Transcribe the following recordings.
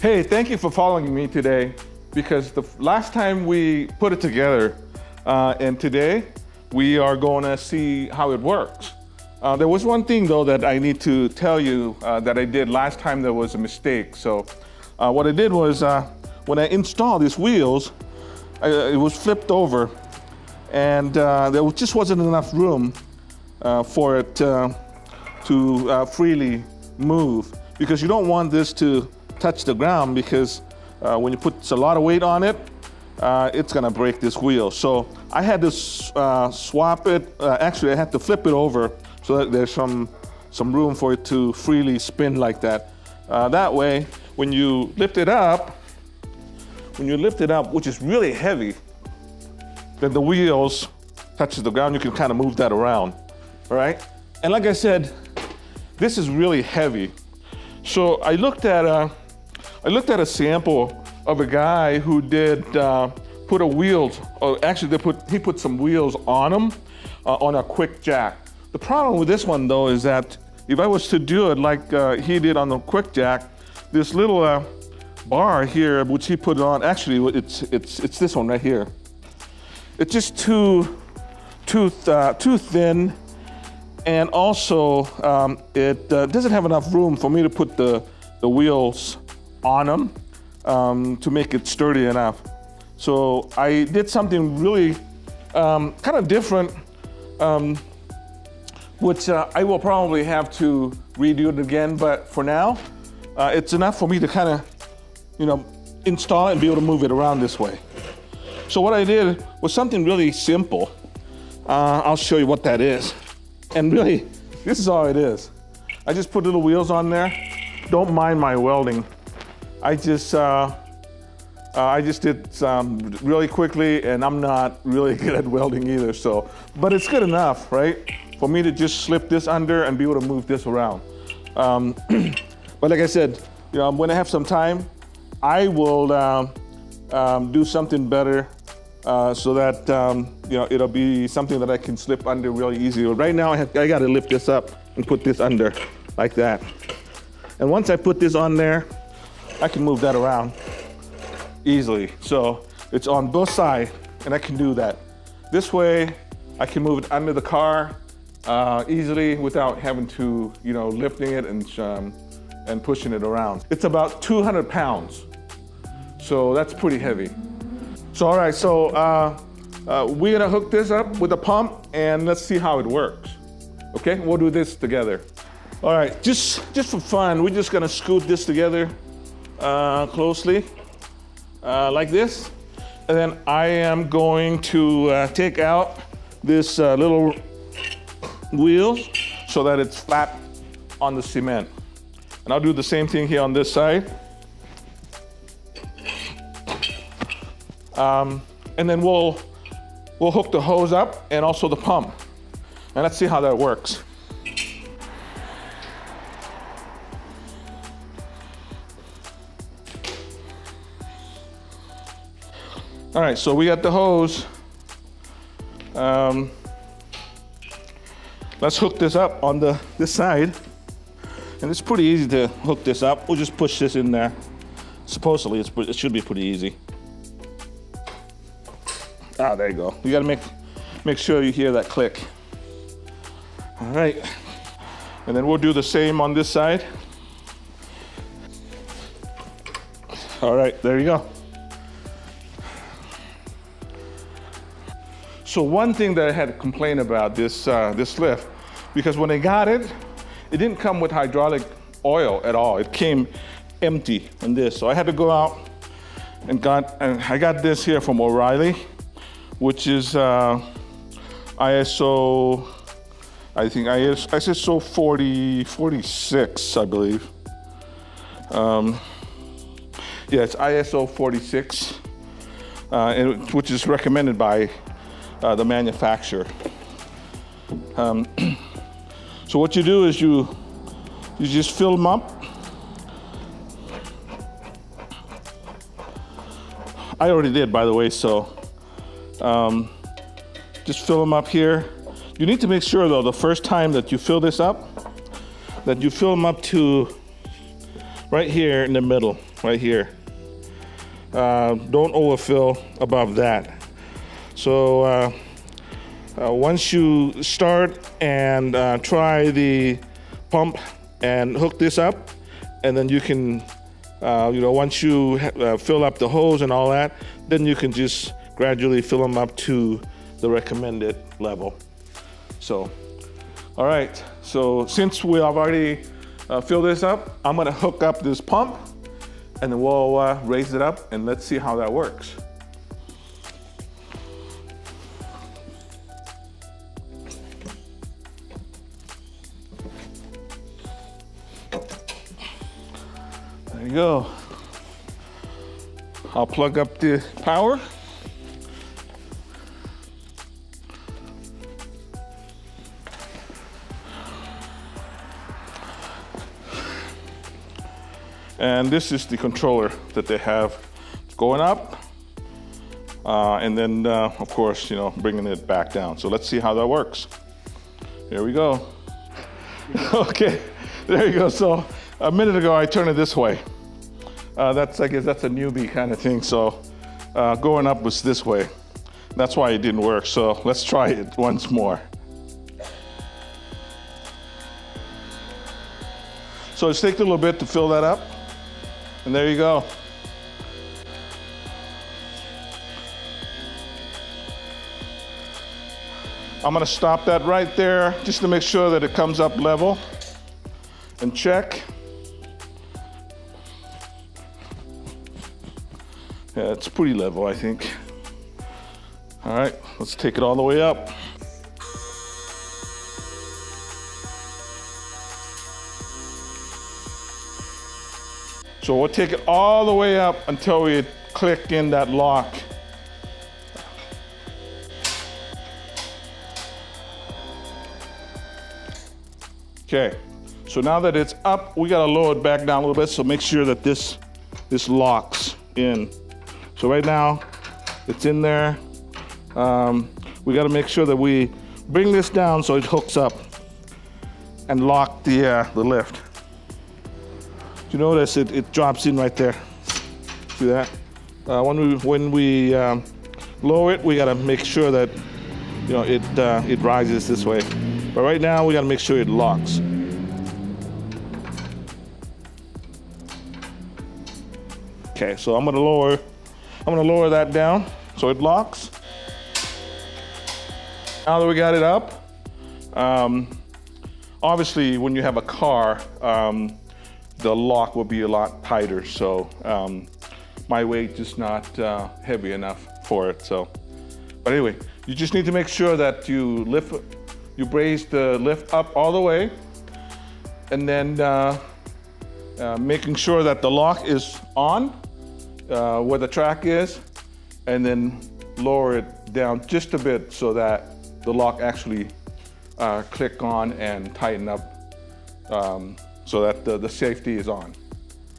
Hey, thank you for following me today because the last time we put it together uh, and today we are going to see how it works. Uh, there was one thing though that I need to tell you uh, that I did last time there was a mistake. So uh, what I did was uh, when I installed these wheels, I, it was flipped over and uh, there just wasn't enough room for it to freely move because you don't want this to touch the ground because uh, when you put a lot of weight on it, uh, it's gonna break this wheel. So I had to uh, swap it, uh, actually I had to flip it over so that there's some, some room for it to freely spin like that. Uh, that way, when you lift it up, when you lift it up, which is really heavy, then the wheels touches the ground, you can kind of move that around, all right? And like I said, this is really heavy. So I looked at a, I looked at a sample of a guy who did uh, put a wheels, or actually they put, he put some wheels on them uh, on a quick jack. The problem with this one though is that if I was to do it like uh, he did on the quick jack, this little uh, bar here, which he put on, actually it's, it's, it's this one right here. It's just too, too, uh, too thin and also um, it uh, doesn't have enough room for me to put the, the wheels on them um, to make it sturdy enough. So I did something really um, kind of different, um, which uh, I will probably have to redo it again, but for now, uh, it's enough for me to kind of, you know, install and be able to move it around this way. So what I did was something really simple. Uh, I'll show you what that is. And really, this is all it is. I just put little wheels on there. Don't mind my welding. I just, uh, uh, I just did some really quickly and I'm not really good at welding either, so, but it's good enough, right? For me to just slip this under and be able to move this around. Um, but like I said, you know, when I have some time, I will um, um, do something better uh, so that um, you know it'll be something that I can slip under really easy. Right now, I, have, I got to lift this up and put this under like that. And once I put this on there, I can move that around easily. So it's on both sides and I can do that. This way I can move it under the car uh, easily without having to, you know, lifting it and, um, and pushing it around. It's about 200 pounds. So that's pretty heavy. So all right, so uh, uh, we're gonna hook this up with a pump and let's see how it works. Okay, we'll do this together. All right, just, just for fun, we're just gonna scoot this together uh, closely uh, like this. And then I am going to uh, take out this uh, little wheel so that it's flat on the cement. And I'll do the same thing here on this side. Um, and then we'll, we'll hook the hose up and also the pump. And let's see how that works. All right, so we got the hose. Um, let's hook this up on the this side. And it's pretty easy to hook this up. We'll just push this in there. Supposedly, it's it should be pretty easy. Ah, there you go. You gotta make, make sure you hear that click. All right. And then we'll do the same on this side. All right, there you go. So one thing that I had to complain about this, uh, this lift, because when I got it, it didn't come with hydraulic oil at all. It came empty in this. So I had to go out and got, and I got this here from O'Reilly, which is uh, ISO, I think ISO 40, 46, I believe. Um, yeah, it's ISO 46, uh, which is recommended by uh, the manufacturer. Um, so what you do is you you just fill them up. I already did, by the way, so um, just fill them up here. You need to make sure, though, the first time that you fill this up, that you fill them up to right here in the middle. right here. Uh, don't overfill above that. So uh, uh, once you start and uh, try the pump and hook this up, and then you can, uh, you know, once you uh, fill up the hose and all that, then you can just gradually fill them up to the recommended level. So, all right, so since we have already uh, filled this up, I'm gonna hook up this pump and then we'll raise it up and let's see how that works. There you go. I'll plug up the power. And this is the controller that they have going up. Uh, and then, uh, of course, you know, bringing it back down. So let's see how that works. Here we go. okay, there you go. So a minute ago, I turned it this way. Uh, that's, I guess that's a newbie kind of thing. So uh, going up was this way. That's why it didn't work. So let's try it once more. So it's taking a little bit to fill that up. And there you go. I'm gonna stop that right there just to make sure that it comes up level and check. Yeah, it's pretty level, I think. All right, let's take it all the way up. So we'll take it all the way up until we click in that lock. Okay, so now that it's up, we gotta lower it back down a little bit, so make sure that this, this locks in. So right now, it's in there. Um, we gotta make sure that we bring this down so it hooks up and lock the, uh, the lift you notice it, it drops in right there. See that? Uh, when we, when we um, lower it, we gotta make sure that you know it, uh, it rises this way. But right now, we gotta make sure it locks. Okay, so I'm gonna lower, I'm gonna lower that down so it locks. Now that we got it up, um, obviously when you have a car, um, the lock will be a lot tighter. So um, my weight is not uh, heavy enough for it. So, but anyway, you just need to make sure that you lift, you brace the lift up all the way, and then uh, uh, making sure that the lock is on uh, where the track is, and then lower it down just a bit so that the lock actually uh, click on and tighten up um, so that the, the safety is on.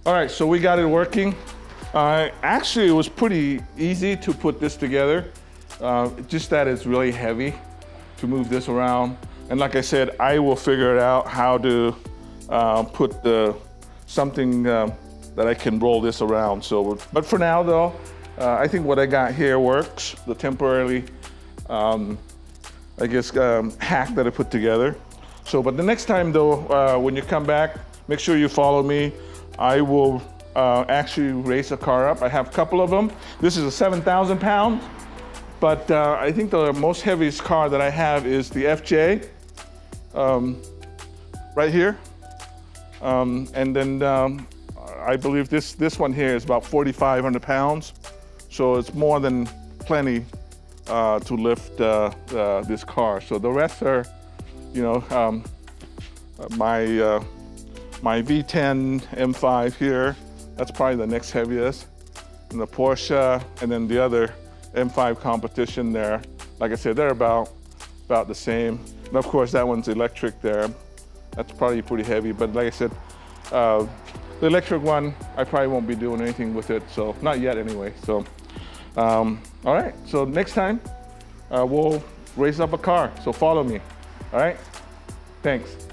All right, so we got it working. Uh, actually, it was pretty easy to put this together. Uh, just that it's really heavy to move this around. And like I said, I will figure it out how to uh, put the something uh, that I can roll this around. So, but for now though, uh, I think what I got here works. The temporarily, um, I guess, um, hack that I put together. So, but the next time though, uh, when you come back, make sure you follow me. I will uh, actually race a car up. I have a couple of them. This is a 7,000 pound, but uh, I think the most heaviest car that I have is the FJ, um, right here. Um, and then um, I believe this, this one here is about 4,500 pounds. So it's more than plenty uh, to lift uh, uh, this car. So the rest are you know, um, my, uh, my V10 M5 here, that's probably the next heaviest. And the Porsche, and then the other M5 competition there. Like I said, they're about, about the same. And of course, that one's electric there. That's probably pretty heavy, but like I said, uh, the electric one, I probably won't be doing anything with it, so not yet anyway. So, um, all right, so next time uh, we'll raise up a car, so follow me. All right? Thanks.